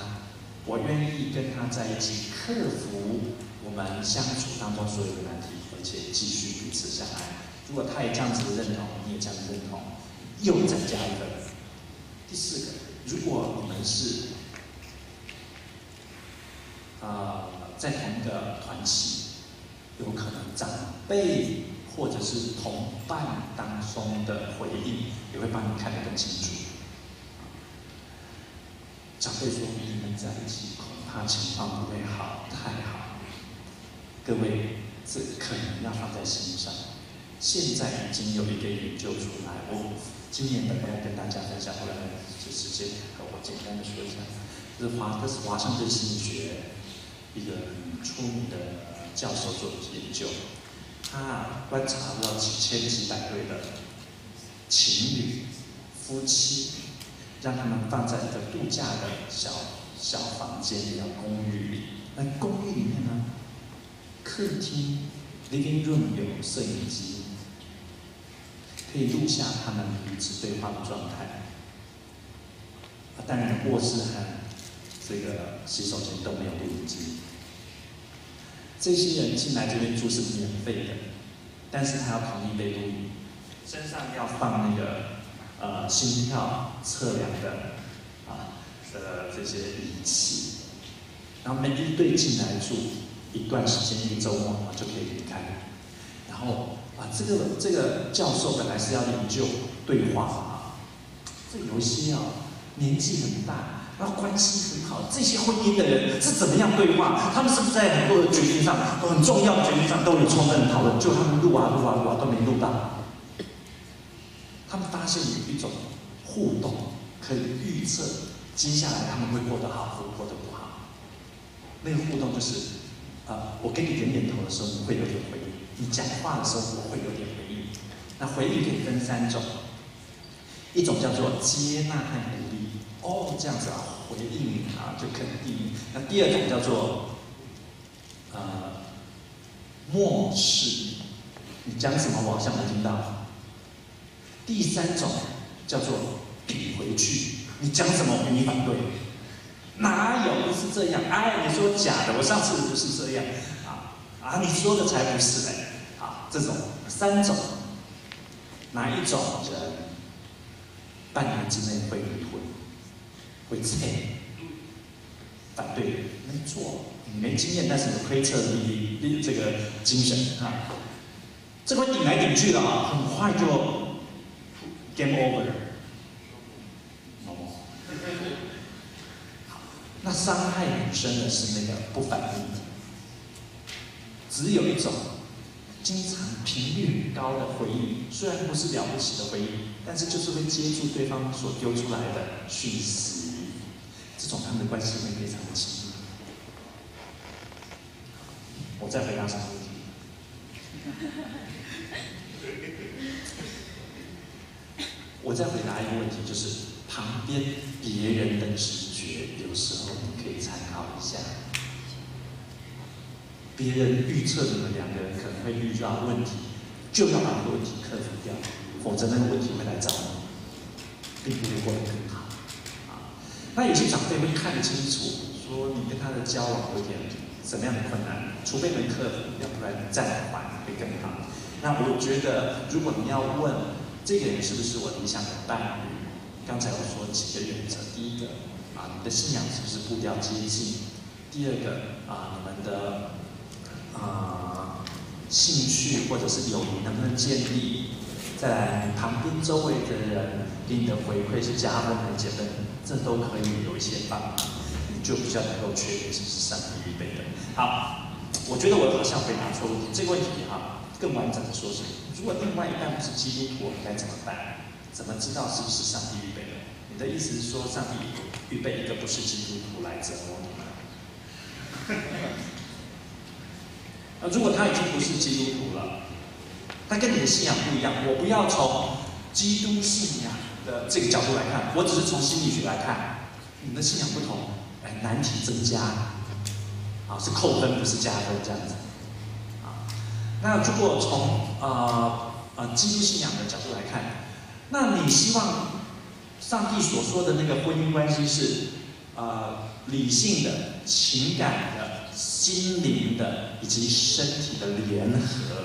我愿意跟他在一起克服我们相处当中所有的难题，且继续彼此相爱。如果他也这样子认同，你也这样认同，又再加一个。第四个，如果你们是，呃，在同一个团体，有可能长辈或者是同伴当中的回应，也会帮你看得更清楚。长辈说你们在一起，恐怕情况不会好太好。各位，这可能要放在心上。现在已经有一个研究出来，我今年本来要跟大家分享，后来就直接和我简单的说一下，是华这是华盛顿心理学一个很出名的教授做的研究，他观察了几千几百对的情侣夫妻，让他们放在一个度假的小小房间里，公寓里，那公寓里面呢，客厅 living room 有摄影机。可以录下他们彼此对话的状态。啊，当然卧室和这个洗手间都没有录音机。这些人进来这边住是免费的，但是他要同意被录音，身上要放那个呃心跳测量的啊呃这些仪器，然后每一对进来住一段时间，一周末就可以离开，然后。啊，这个这个教授本来是要研究对话啊，这有些啊年纪很大，然后关系很好，这些婚姻的人是怎么样对话？他们是不是在很多的决定上都，很重要的决定上都有充分讨论？就他们录啊录啊录啊都没录到。他们发现有一种互动可以预测接下来他们会过得好或过得不好。那个互动就是，啊，我给你点点头的时候，你会有点回应。你讲话的时候，我会有点回应。那回应可以分三种，一种叫做接纳和鼓励，哦，这样子啊，回应你啊，就肯定。那第二种叫做呃漠视，你讲什么我好像没听到。第三种叫做顶回去，你讲什么我跟你反对。哪有不是这样？哎，你说假的，我上次不是这样啊啊，你说的才不是嘞。这种三种，哪一种人半年之内会离婚？会撤？反对？没错，你没经验，但是有推测力，这个精神啊，这会顶来顶去的啊，很快就 game over。哦，那伤害女生的是那个不反应，只有一种。经常频率很高的回应，虽然不是了不起的回应，但是就是会接住对方所丢出来的讯息，这种他们的关系会非常的亲密。我再回答什么问题？我再回答一个问题，就是旁边别人的直有时候你可以参考一下。别人预测你们两个人可能会遇到问题，就要把问题克服掉，否则那个问题会来找你，并不会过得更好。啊，那有些长辈会看得清楚，说你跟他的交往有点什么样的困难，除非能克服，要不然暂缓会更好。那我觉得，如果你要问这个人是不是我理想的伴侣，刚才我说几个原则，第一个，的信仰是不是步调接近？第二个啊，你们的。啊，兴趣或者是友谊能不能建立？再来，旁边周围的人给你的回馈是加分还是减分？这都可以有一些帮忙，你就比较能够确定是不是上帝预备的。好，我觉得我好像回答错问题。这个问题哈，更完整的说是：如果另外一半不是基督徒，我该怎么办？怎么知道是不是上帝预备的？你的意思是说，上帝预备一个不是基督徒来折磨你吗？那如果他已经不是基督徒了，他跟你的信仰不一样。我不要从基督信仰的这个角度来看，我只是从心理学来看，你的信仰不同，哎，难题增加，啊，是扣分不是加分这样子。啊，那如果从呃呃基督信仰的角度来看，那你希望上帝所说的那个婚姻关系是呃理性的、情感的、心灵的以及身体的联合？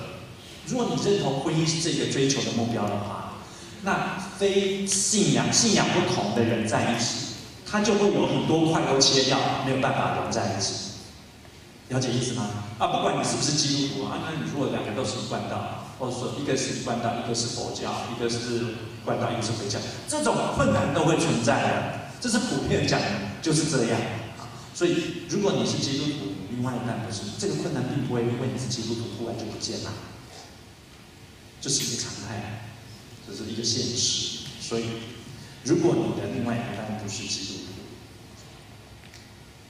如果你认同婚姻是这个追求的目标的话，那非信仰信仰不同的人在一起，他就会有很多块都切掉，没有办法融在一起。了解意思吗？啊，不管你是不是基督徒啊，那你如果两个都是一贯道，或者说一个是一贯道，一个是佛教，一个是贯道，一个是回教，这种困难都会存在的，这是普遍讲的，就是这样。所以如果你是基督徒，另外一半不是，这个困难并不会因为你是基督徒突然就不见了。这是一个常态，这是一个现实。所以，如果你的另外一半不是基督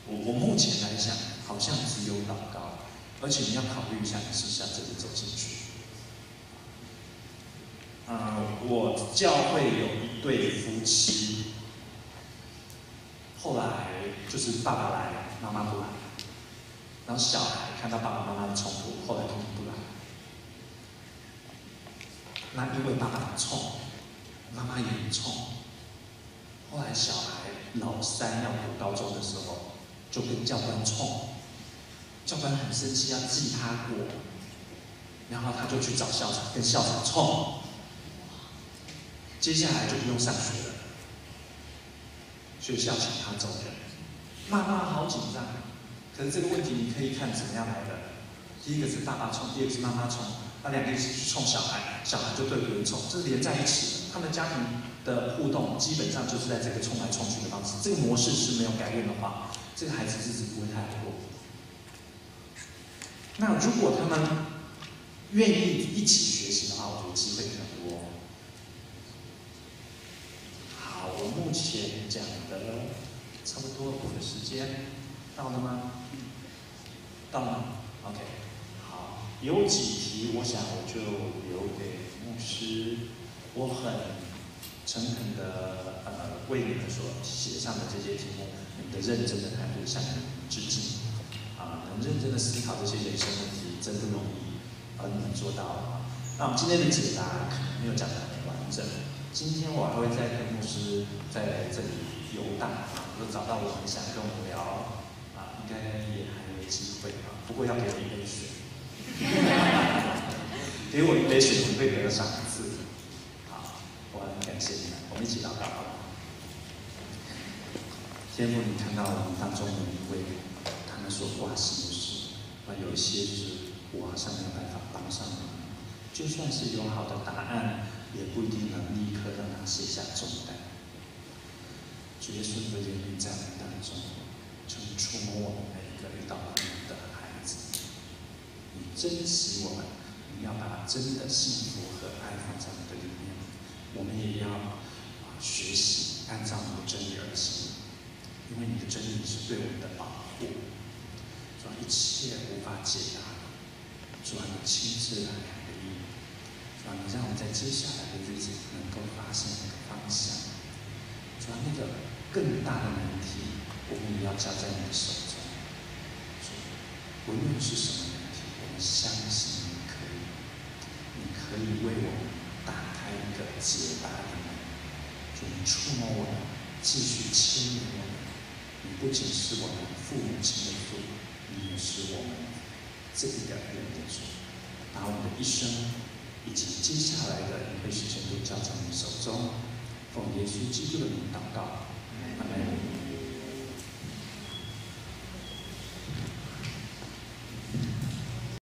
徒，我我目前来讲，好像只有祷告，而且你要考虑一下，你是不是要真的走进去。啊，我教会有一对夫妻，后来就是爸爸来，妈妈不来，然后小孩看到爸爸妈妈的冲突，后来通通不来。那因为爸爸很冲，妈妈也很冲。后来小孩老三要读高中的时候，就跟教官冲，教官很生气，要记他过，然后他就去找校长，跟校长冲。接下来就不用上学了，学校请他走人。妈妈好紧张，可是这个问题你可以看怎么样来的。第一个是爸爸冲，第二个是妈妈冲。那两个一起去冲小孩，小孩就对别人冲，这是连在一起的。他们家庭的互动基本上就是在这个冲来冲去的方式。这个模式是没有改变的话，这个孩子日子不会太好过。那如果他们愿意一起学习的话，我觉得机会很多。好，我目前讲的差不多，我的时间到了吗？到了，OK 好。有几题，我想我就留给牧师。我很诚恳的呃为你们所写上的这些题目，你们的认真的态度向你们致敬。啊，能认真的思考这些人生问题真不容易，而你们做到了。那我们今天的解答可能没有讲得很完整。今天我还会再跟牧师在这里游荡，如果找到我很想跟我们聊，啊，应该也还有机会啊。不过要给我一杯水。给我一杯水，你会得赏赐。好，我很感谢你们，我们一起祷告。天父，你看到我们当中的一位，他们所挂心的事，啊有一些是我好像没有办法帮上忙。就算是有好的答案，也不一定能立刻让他卸下重担。主耶稣，的怜悯在我们当中，求你触摸我们每一个遇到困难的孩子。你珍惜我们，你要把真的幸福和爱放在我们的里面。我们也要啊学习按照你的真理而行，因为你的真理是对我们的保护。主啊，一切无法解答，主啊，你亲自来。主啊，你让我们在接下来的日子能够发现那个方向。主啊，那个更大的难题，我们也要交在你的手中。主，无论是什么？难题，我们。相信你可以，你可以为我们打开一个解答的门，主触摸我们，继续牵引我们。你不仅是我们父母亲的父，你也是我们这一代人的主。把我们的一生以及接下来的一会时间都交在你手中，奉耶稣基督的名祷告，阿门。